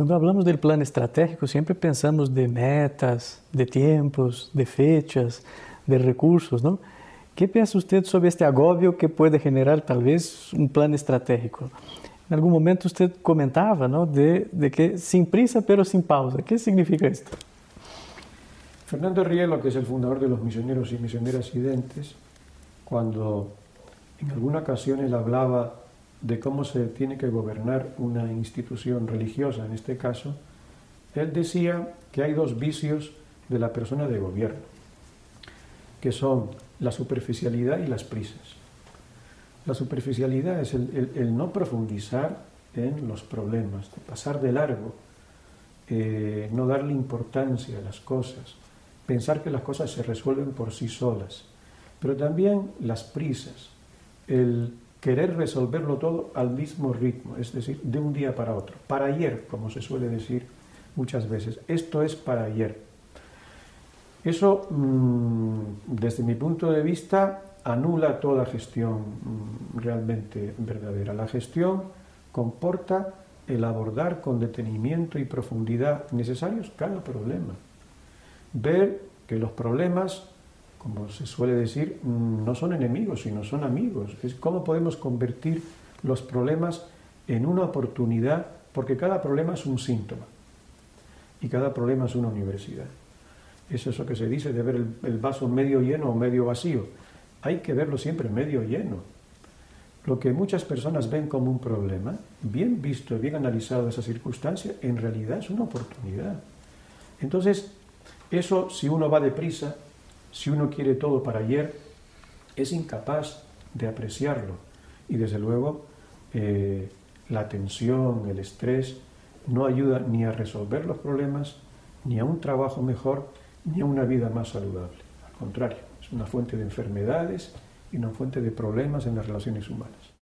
Cuando hablamos del plan estratégico, siempre pensamos de metas, de tiempos, de fechas, de recursos, ¿no? ¿Qué piensa usted sobre este agobio que puede generar tal vez un plan estratégico? En algún momento usted comentaba ¿no? de, de que sin prisa pero sin pausa. ¿Qué significa esto? Fernando Rielo, que es el fundador de los misioneros y misioneras identes, cuando en alguna ocasión él hablaba de cómo se tiene que gobernar una institución religiosa, en este caso, él decía que hay dos vicios de la persona de gobierno, que son la superficialidad y las prisas. La superficialidad es el, no profundizar en los problemas, pasar de largo, eh, no darle importancia a las cosas, pensar que las cosas se resuelven por sí solas, pero también las prisas, el querer resolverlo todo al mismo ritmo, es decir, de un día para otro, para ayer, como se suele decir muchas veces, esto es para ayer. Eso, mm, desde mi punto de vista, anula toda gestión mm, realmente verdadera. La gestión comporta el abordar con detenimiento y profundidad necesarios cada problema. Ver que los problemas, como se suele decir, no son enemigos, sino son amigos. Es cómo podemos convertir los problemas en una oportunidad, porque cada problema es un síntoma y cada problema es una universidad. Es eso que se dice de ver el, vaso medio lleno o medio vacío. Hay que verlo siempre medio lleno. Lo que muchas personas ven como un problema, bien visto, bien analizado esa circunstancia, en realidad es una oportunidad. Entonces, eso si uno va deprisa, si uno quiere todo para ayer, es incapaz de apreciarlo. Y desde luego, eh, la tensión, el estrés, no ayuda ni a resolver los problemas, ni a un trabajo mejor, ni a una vida más saludable. Al contrario, es una fuente de enfermedades y una fuente de problemas en las relaciones humanas.